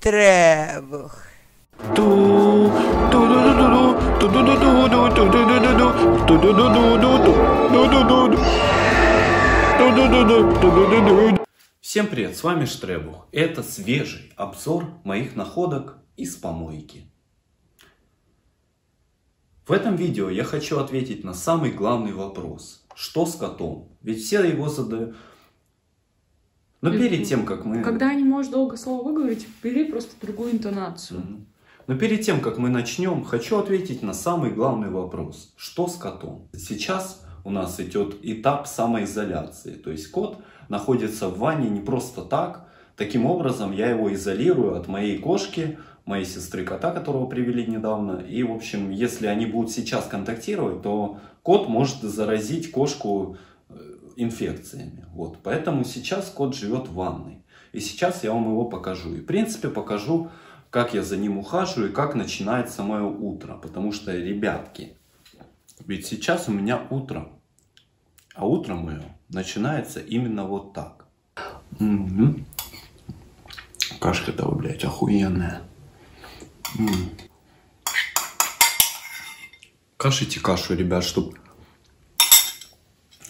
Стребух. Всем привет, с вами Штребух. Это свежий обзор моих находок из помойки. В этом видео я хочу ответить на самый главный вопрос. Что с котом? Ведь все его задают. Но перед тем, как мы... Когда не можешь долго слово выговорить, бери просто другую интонацию. Мгм. Но перед тем, как мы начнем, хочу ответить на самый главный вопрос. Что с котом? Сейчас у нас идет этап самоизоляции. То есть кот находится в ванне не просто так. Таким образом, я его изолирую от моей кошки, моей сестры кота, которого привели недавно. И, в общем, если они будут сейчас контактировать, то кот может заразить кошку э, инфекциями. Вот. Поэтому сейчас кот живет в ванной. И сейчас я вам его покажу. И, в принципе, покажу, как я за ним ухаживаю и как начинается мое утро. Потому что, ребятки, ведь сейчас у меня утро. А утро мое начинается именно вот так. Мгм. Кашка-то, блядь, охуенная. М. Кашите кашу, ребят, чтобы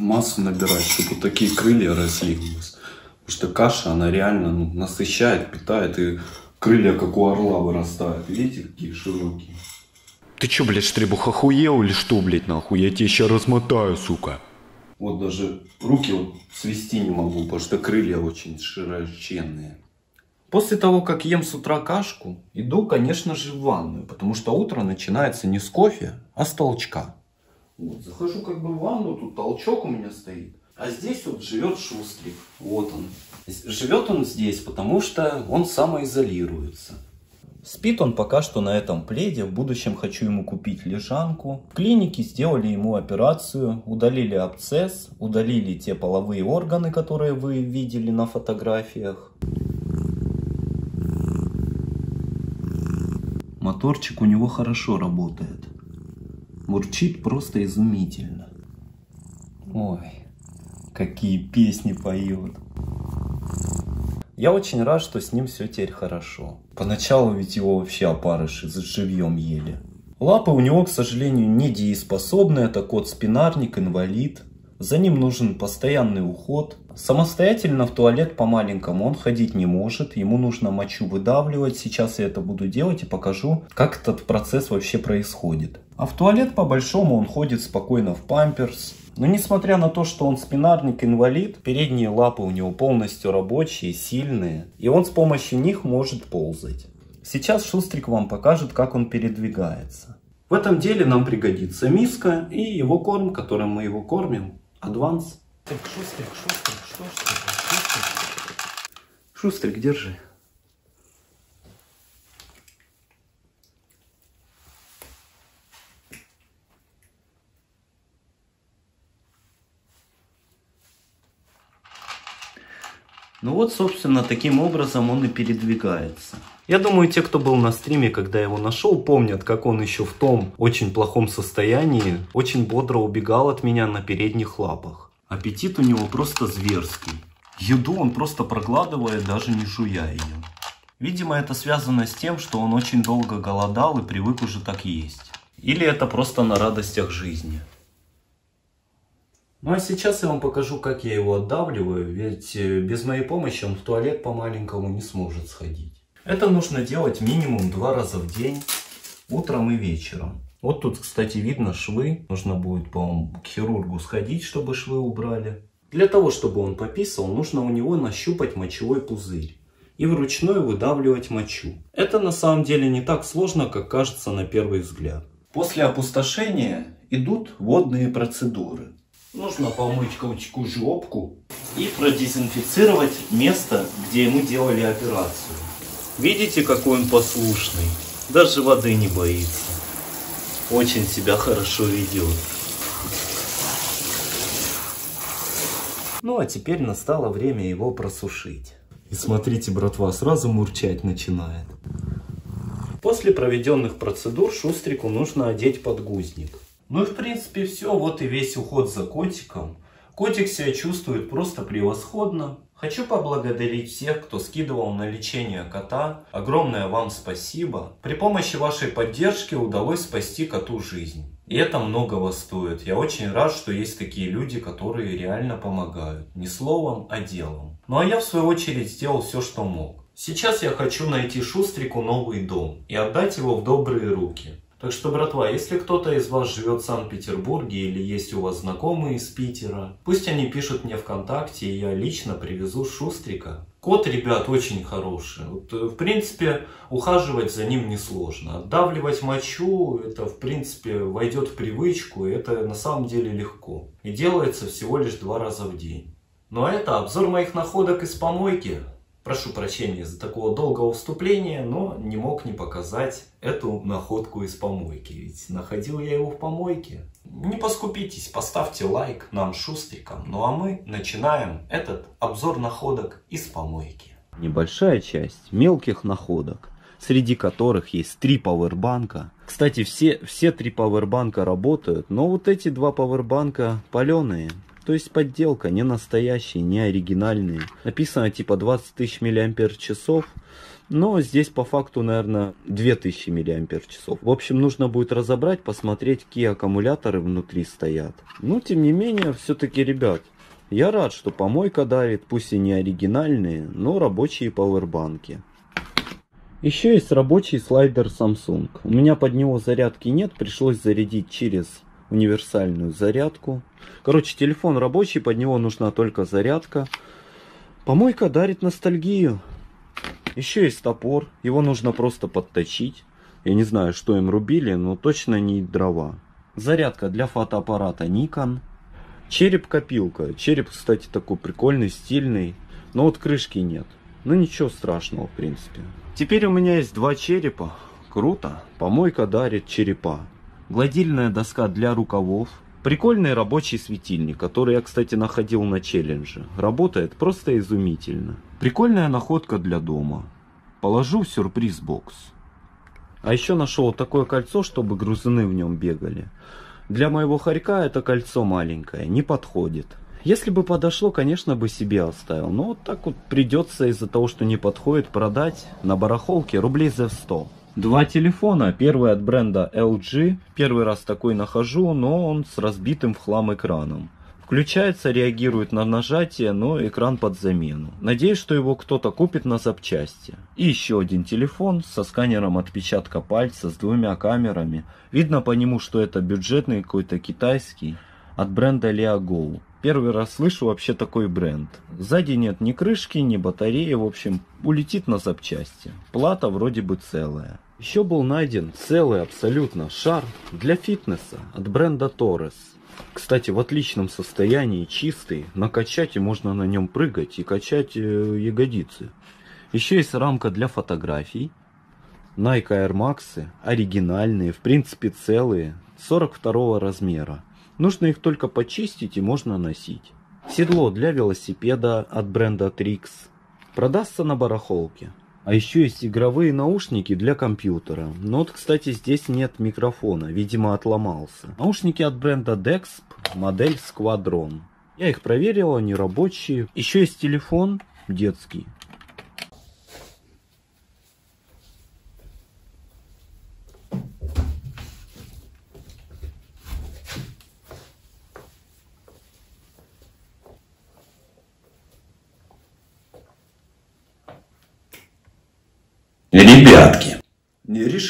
массу набирать, чтобы вот такие крылья росли у вас. Потому что каша, она реально ну, насыщает, питает, и крылья, как у орла, вырастают. Видите, какие широкие? Ты чё, блядь, Штребух, охуел или что, блядь, нахуй? Я тебе сейчас размотаю, сука. Вот даже руки вот свести не могу, потому что крылья очень широченные. После того, как ем с утра кашку, иду, конечно же, в ванную, потому что утро начинается не с кофе, а с толчка. Вот, захожу как бы в ванну, тут толчок у меня стоит. А здесь вот живет Шустрик. Вот он. Живет он здесь, потому что он самоизолируется. Спит он пока что на этом пледе. В будущем хочу ему купить лежанку. В клинике сделали ему операцию, удалили абсцесс, удалили те половые органы, которые вы видели на фотографиях. Моторчик у него хорошо работает. Мурчит просто изумительно. Ой, какие песни поет. Я очень рад, что с ним все теперь хорошо. Поначалу ведь его вообще опарыши за живьем ели. Лапы у него, к сожалению, не дееспособны. Это кот-спинарник, инвалид. За ним нужен постоянный уход. Самостоятельно в туалет по-маленькому он ходить не может. Ему нужно мочу выдавливать. Сейчас я это буду делать и покажу, как этот процесс вообще происходит. А в туалет по-большому он ходит спокойно в памперс. Но несмотря на то, что он спинарник инвалид, передние лапы у него полностью рабочие, сильные, и он с помощью них может ползать. Сейчас Шустрик вам покажет, как он передвигается. В этом деле нам пригодится миска и его корм, которым мы его кормим. Адванс. Так, Шустрик, Шустрик, ты, Шустрик? Шустрик, держи. Ну вот, собственно, таким образом он и передвигается. Я думаю, те, кто был на стриме, когда я его нашел, помнят, как он еще в том очень плохом состоянии очень бодро убегал от меня на передних лапах. Аппетит у него просто зверский. Еду он просто проглатывает, даже не жуя ее. Видимо, это связано с тем, что он очень долго голодал и привык уже так есть. Или это просто на радостях жизни. Ну а сейчас я вам покажу, как я его отдавливаю, ведь э, без моей помощи он в туалет по-маленькому не сможет сходить. Это нужно делать минимум два раза в день, утром и вечером. Вот тут, кстати, видно швы. Нужно будет, по-моему, к хирургу сходить, чтобы швы убрали. Для того, чтобы он пописал, нужно у него нащупать мочевой пузырь и вручную выдавливать мочу. Это на самом деле не так сложно, как кажется на первый взгляд. После опустошения идут водные процедуры. Нужно помыть каучку жопку и продезинфицировать место, где ему делали операцию. Видите, какой он послушный? Даже воды не боится. Очень себя хорошо ведет. Ну а теперь настало время его просушить. И смотрите, братва, сразу мурчать начинает. После проведенных процедур Шустрику нужно одеть подгузник. Ну и в принципе все, вот и весь уход за котиком. Котик себя чувствует просто превосходно, Хочу поблагодарить всех, кто скидывал на лечение кота. Огромное вам спасибо. При помощи вашей поддержки удалось спасти коту жизнь. И это многого стоит. Я очень рад, что есть такие люди, которые реально помогают. Не словом, а делом. Ну а я в свою очередь сделал все, что мог. Сейчас я хочу найти Шустрику новый дом и отдать его в добрые руки. Так что, братва, если кто-то из вас живет в Санкт-Петербурге или есть у вас знакомые из Питера, пусть они пишут мне ВКонтакте, и я лично привезу Шустрика. Кот, ребят, очень хороший. Вот, э, в принципе, ухаживать за ним несложно. Отдавливать мочу, это, в принципе, войдет в привычку, и это на самом деле легко. И делается всего лишь два раза в день. Ну а это обзор моих находок из помойки. Прошу прощения за такого долгого вступления, но не мог не показать эту находку из помойки. Ведь находил я его в помойке. Не поскупитесь, поставьте лайк нам шустрикам. Ну а мы начинаем этот обзор находок из помойки. Небольшая часть мелких находок, среди которых есть три пауэрбанка. Кстати, все, все три пауэрбанка работают, но вот эти два пауэрбанка паленые. То есть подделка, не настоящие, не оригинальные. Написано типа 20 тысяч миллиампер часов. Но здесь по факту, наверное, 2000 миллиампер часов. В общем, нужно будет разобрать, посмотреть, какие аккумуляторы внутри стоят. Но, тем не менее, все-таки, ребят, я рад, что помойка дарит, пусть и не оригинальные, но рабочие пауэрбанки. Еще есть рабочий слайдер Samsung. У меня под него зарядки нет, пришлось зарядить через универсальную зарядку. Короче, телефон рабочий, под него нужна только зарядка. Помойка дарит ностальгию. Еще есть топор, его нужно просто подточить. Я не знаю, что им рубили, но точно не дрова. Зарядка для фотоаппарата Nikon. Череп-копилка. Череп, кстати, такой прикольный, стильный. Но вот крышки нет. Ну ничего страшного, в принципе. Теперь у меня есть два черепа. Круто. Помойка дарит черепа гладильная доска для рукавов, прикольный рабочий светильник, который я, кстати, находил на челлендже. Работает просто изумительно. Прикольная находка для дома. Положу в сюрприз-бокс. А еще нашел такое кольцо, чтобы грузины в нем бегали. Для моего хорька это кольцо маленькое, не подходит. Если бы подошло, конечно бы себе оставил. Но вот так вот придется из-за того, что не подходит, продать на барахолке рублей за 100. Два телефона. Первый от бренда LG. Первый раз такой нахожу, но он с разбитым в хлам экраном. Включается, реагирует на нажатие, но экран под замену. Надеюсь, что его кто-то купит на запчасти. И еще один телефон со сканером отпечатка пальца, с двумя камерами. Видно по нему, что это бюджетный какой-то китайский от бренда Leago. Первый раз слышу вообще такой бренд. Сзади нет ни крышки, ни батареи, в общем, улетит на запчасти. Плата вроде бы целая. Еще был найден целый абсолютно шар для фитнеса от бренда Torres. Кстати, в отличном состоянии, чистый. Накачать и можно на нем прыгать и качать э, ягодицы. Еще есть рамка для фотографий. Nike Air Max, оригинальные, в принципе целые, 42 размера. Нужно их только почистить и можно носить. Седло для велосипеда от бренда Trix. Продастся на барахолке. А еще есть игровые наушники для компьютера. Но вот, кстати, здесь нет микрофона, видимо отломался. Наушники от бренда Dexp, модель Squadron. Я их проверил, они рабочие. Еще есть телефон детский. Ребятки!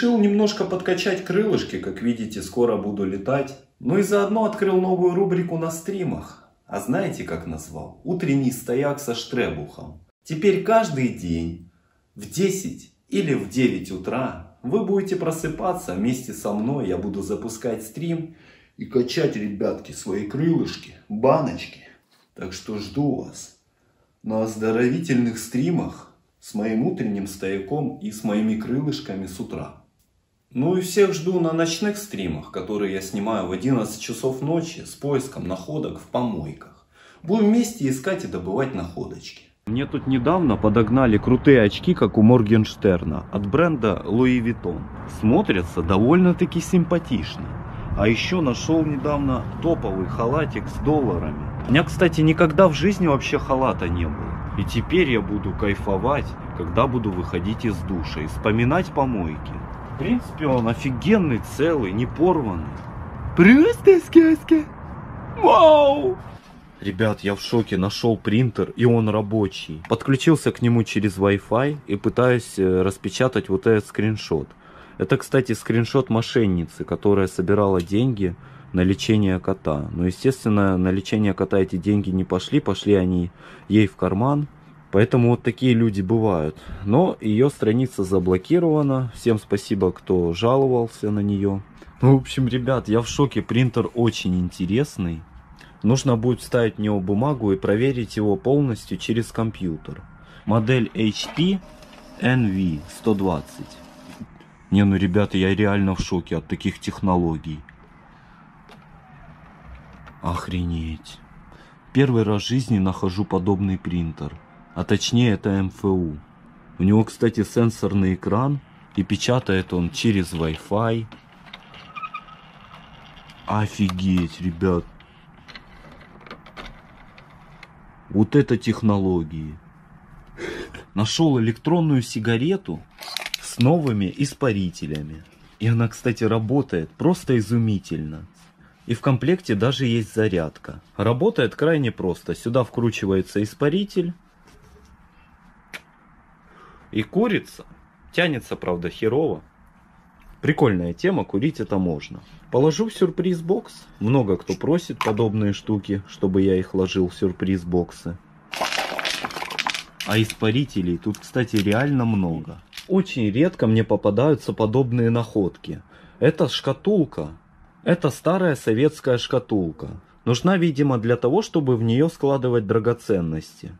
Решил немножко подкачать крылышки, как видите, скоро буду летать. Ну и заодно открыл новую рубрику на стримах. А знаете, как назвал? Утренний стояк со штребухом. Теперь каждый день в 10 или в 9 утра вы будете просыпаться вместе со мной. Я буду запускать стрим и качать, ребятки, свои крылышки, баночки. Так что жду вас на оздоровительных стримах с моим утренним стояком и с моими крылышками с утра. Ну и всех жду на ночных стримах, которые я снимаю в 11 часов ночи с поиском находок в помойках. Будем вместе искать и добывать находочки. Мне тут недавно подогнали крутые очки, как у Моргенштерна, от бренда Louis Vuitton. Смотрятся довольно-таки симпатично. А еще нашел недавно топовый халатик с долларами. У меня, кстати, никогда в жизни вообще халата не было. И теперь я буду кайфовать, когда буду выходить из душа и вспоминать помойки. Принципе, он офигенный, целый, не порванный. Просто сказка. Вау! Ребят, я в шоке, нашел принтер, и он рабочий. Подключился к нему через Wi-Fi и пытаюсь э, распечатать вот этот скриншот. Это, кстати, скриншот мошенницы, которая собирала деньги на лечение кота. Но, естественно, на лечение кота эти деньги не пошли, пошли они ей в карман. Поэтому вот такие люди бывают. Но ее страница заблокирована. Всем спасибо, кто жаловался на нее. Ну, в общем, ребят, я в шоке. Принтер очень интересный. Нужно будет вставить в него бумагу и проверить его полностью через компьютер. Модель HP NV120. Не, ну, ребята, я реально в шоке от таких технологий. Охренеть. Первый раз в жизни нахожу подобный принтер. А точнее это МФУ. У него, кстати, сенсорный экран. И печатает он через Wi-Fi. Офигеть, ребят. Вот это технологии. Нашел электронную сигарету с новыми испарителями. И она, кстати, работает просто изумительно. И в комплекте даже есть зарядка. Работает крайне просто. Сюда вкручивается испаритель. И курица. Тянется, правда, херово. Прикольная тема, курить это можно. Положу в сюрприз-бокс. Много кто просит подобные штуки, чтобы я их ложил в сюрприз-боксы. А испарителей тут, кстати, реально много. Очень редко мне попадаются подобные находки. Это шкатулка. Это старая советская шкатулка. Нужна, видимо, для того, чтобы в нее складывать драгоценности.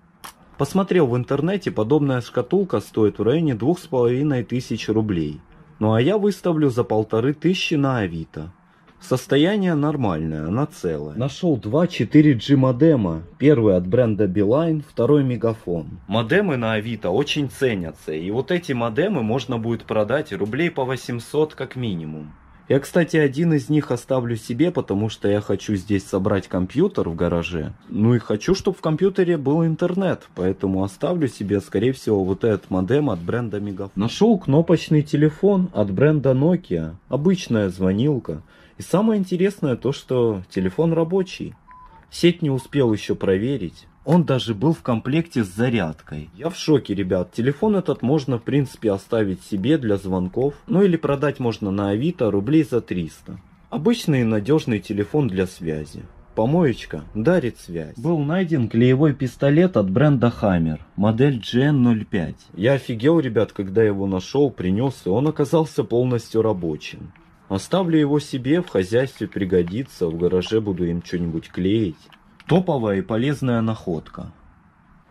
Посмотрел в интернете, подобная шкатулка стоит в районе двух с половиной тысяч рублей. Ну а я выставлю за полторы тысячи на Авито. Состояние нормальное, она целая. Нашел два 4G модема. Первый от бренда Beeline, второй Мегафон. Модемы на Авито очень ценятся. И вот эти модемы можно будет продать рублей по 800 как минимум. Я, кстати, один из них оставлю себе, потому что я хочу здесь собрать компьютер в гараже. Ну и хочу, чтобы в компьютере был интернет, поэтому оставлю себе, скорее всего, вот этот модем от бренда Мегафон. Нашел кнопочный телефон от бренда Nokia. Обычная звонилка. И самое интересное то, что телефон рабочий. Сеть не успел еще проверить. Он даже был в комплекте с зарядкой. Я в шоке, ребят. Телефон этот можно, в принципе, оставить себе для звонков. Ну или продать можно на Авито рублей за 300. Обычный надежный телефон для связи. Помоечка дарит связь. Был найден клеевой пистолет от бренда Hammer, модель GN05. Я офигел, ребят, когда его нашел, принес, и он оказался полностью рабочим. Оставлю его себе, в хозяйстве пригодится, в гараже буду им что-нибудь клеить. Топовая и полезная находка.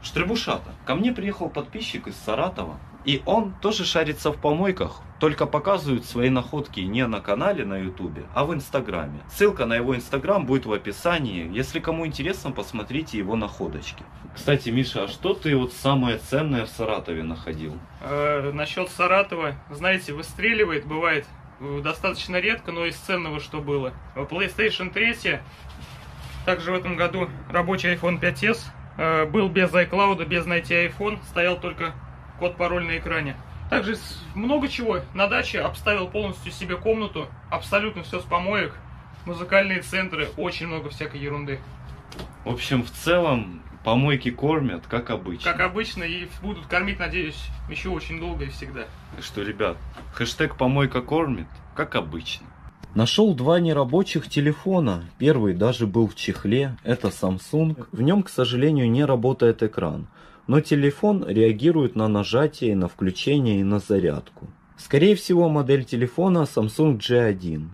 Штребушата. Ко мне приехал подписчик из Саратова. И он тоже шарится в помойках, только показывает свои находки не на канале на ютубе, а в инстаграме. Ссылка на его инстаграм будет в описании. Если кому интересно, посмотрите его находочки. Кстати, Миша, а что ты вот самое ценное в Саратове находил? Э, насчет Саратова, знаете, выстреливает, бывает э, достаточно редко, но из ценного что было. PlayStation 3, также в этом году рабочий iPhone 5s, э, был без iCloud, без найти iPhone, стоял только код пароль на экране. Также много чего. На даче обставил полностью себе комнату. Абсолютно все с помоек. Музыкальные центры. Очень много всякой ерунды. В общем, в целом, помойки кормят, как обычно. Как обычно. И будут кормить, надеюсь, еще очень долго и всегда. Что, ребят, хэштег помойка кормит, как обычно. Нашел два нерабочих телефона. Первый даже был в чехле. Это Samsung. В нем, к сожалению, не работает экран но телефон реагирует на нажатие, на включение и на зарядку. Скорее всего модель телефона Samsung G1.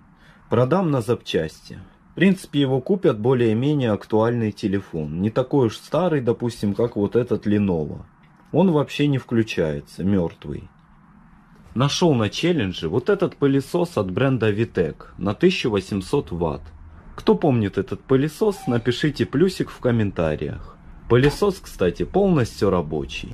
Продам на запчасти. В принципе его купят более-менее актуальный телефон. Не такой уж старый, допустим, как вот этот Lenovo. Он вообще не включается, мертвый. Нашел на челлендже вот этот пылесос от бренда Vitec на 1800 Вт. Кто помнит этот пылесос, напишите плюсик в комментариях. Пылесос, кстати, полностью рабочий.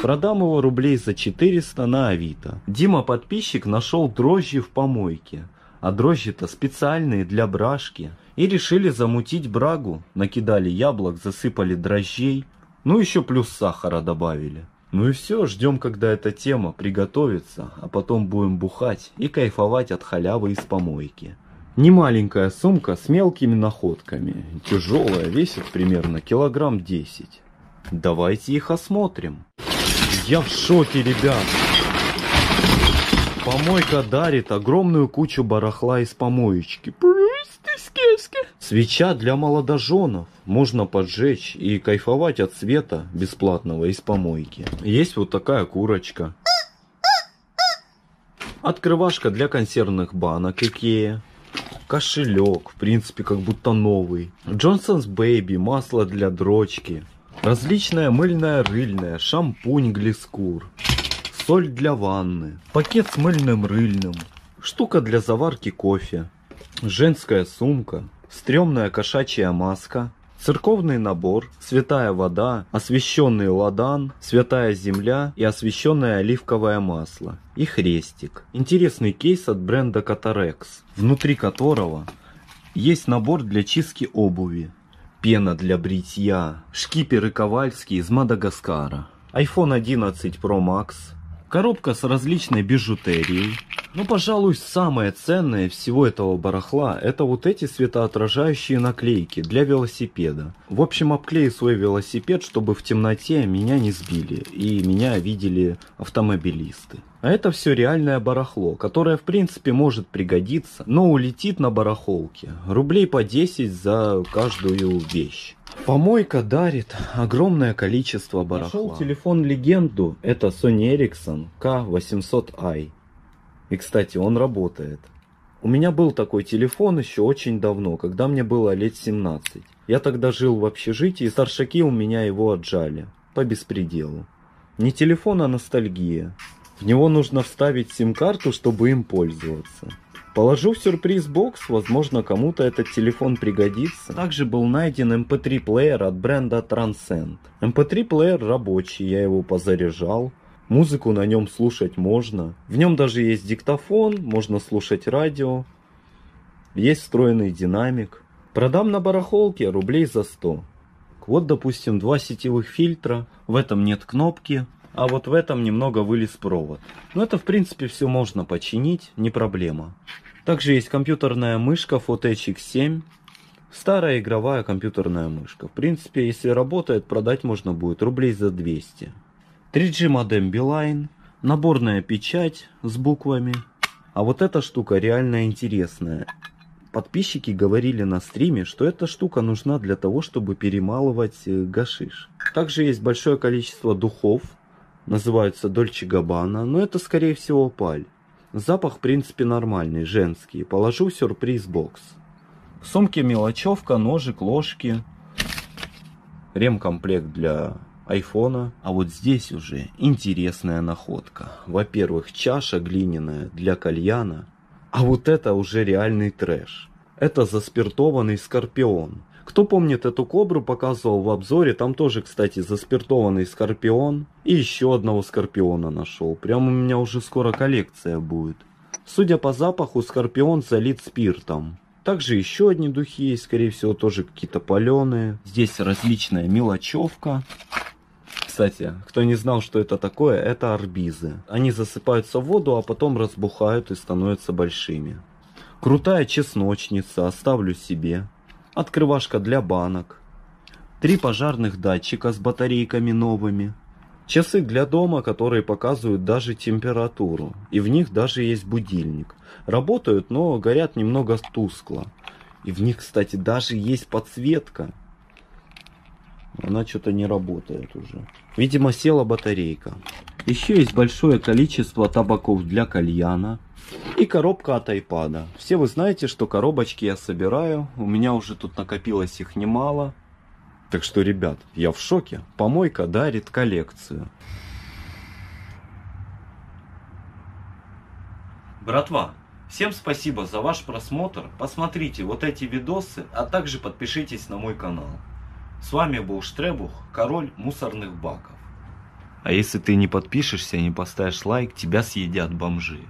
Продам его рублей за 400 на Авито. Дима подписчик нашел дрожжи в помойке. А дрожжи-то специальные для брашки. И решили замутить брагу. Накидали яблок, засыпали дрожжей. Ну еще плюс сахара добавили. Ну и все, ждем, когда эта тема приготовится, а потом будем бухать и кайфовать от халявы из помойки. Немаленькая сумка с мелкими находками. Тяжелая, весит примерно килограмм 10. Давайте их осмотрим. Я в шоке, ребят. Помойка дарит огромную кучу барахла из помоечки. Свеча для молодоженов. Можно поджечь и кайфовать от света бесплатного из помойки. Есть вот такая курочка. Открывашка для консервных банок Икея. Кошелек, в принципе, как будто новый. Johnson's Baby, масло для дрочки. Различная мыльная рыльная, шампунь глискур. Соль для ванны. Пакет с мыльным рыльным. Штука для заварки кофе. Женская сумка. Стремная кошачья маска. Церковный набор, святая вода, освященный ладан, святая земля и освященное оливковое масло. И хрестик. Интересный кейс от бренда Catarex, внутри которого есть набор для чистки обуви, пена для бритья, шкиперы Ковальский из Мадагаскара, iPhone 11 Pro Max, коробка с различной бижутерией, ну, пожалуй, самое ценное всего этого барахла это вот эти светоотражающие наклейки для велосипеда. В общем, обклею свой велосипед, чтобы в темноте меня не сбили и меня видели автомобилисты. А это все реальное барахло, которое в принципе может пригодиться, но улетит на барахолке. Рублей по 10 за каждую вещь. Помойка дарит огромное количество барахла. Нашел телефон легенду, это Sony Ericsson K800i. И, кстати, он работает. У меня был такой телефон еще очень давно, когда мне было лет 17. Я тогда жил в общежитии, и старшаки у меня его отжали. По беспределу. Не телефон, а ностальгия. В него нужно вставить сим-карту, чтобы им пользоваться. Положу в сюрприз-бокс, возможно, кому-то этот телефон пригодится. Также был найден MP3-плеер от бренда Transcend. MP3-плеер рабочий, я его позаряжал. Музыку на нем слушать можно. В нем даже есть диктофон, можно слушать радио. Есть встроенный динамик. Продам на барахолке рублей за 100. Вот, допустим, два сетевых фильтра. В этом нет кнопки, а вот в этом немного вылез провод. Но это, в принципе, все можно починить, не проблема. Также есть компьютерная мышка Fotech X7. Старая игровая компьютерная мышка. В принципе, если работает, продать можно будет рублей за 200. 3G модем Beeline, наборная печать с буквами. А вот эта штука реально интересная. Подписчики говорили на стриме, что эта штука нужна для того, чтобы перемалывать э, гашиш. Также есть большое количество духов, называются Дольче Габбана, но это скорее всего паль. Запах в принципе нормальный, женский. Положу сюрприз-бокс. В сумке мелочевка, ножик, ложки. Ремкомплект для айфона. А вот здесь уже интересная находка. Во-первых, чаша глиняная для кальяна. А вот это уже реальный трэш. Это заспиртованный скорпион. Кто помнит эту кобру, показывал в обзоре. Там тоже, кстати, заспиртованный скорпион. И еще одного скорпиона нашел. Прям у меня уже скоро коллекция будет. Судя по запаху, скорпион залит спиртом. Также еще одни духи есть, скорее всего, тоже какие-то паленые. Здесь различная мелочевка. Кстати, кто не знал, что это такое, это арбизы. Они засыпаются в воду, а потом разбухают и становятся большими. Крутая чесночница, оставлю себе. Открывашка для банок. Три пожарных датчика с батарейками новыми. Часы для дома, которые показывают даже температуру. И в них даже есть будильник. Работают, но горят немного тускло. И в них, кстати, даже есть подсветка. Она что-то не работает уже. Видимо, села батарейка. Еще есть большое количество табаков для кальяна. И коробка от айпада. Все вы знаете, что коробочки я собираю. У меня уже тут накопилось их немало. Так что, ребят, я в шоке. Помойка дарит коллекцию. Братва, всем спасибо за ваш просмотр. Посмотрите вот эти видосы, а также подпишитесь на мой канал. С вами был Штребух, король мусорных баков. А если ты не подпишешься и не поставишь лайк, тебя съедят бомжи.